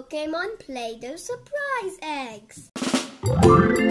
Pokemon Play-Doh surprise eggs.